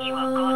已完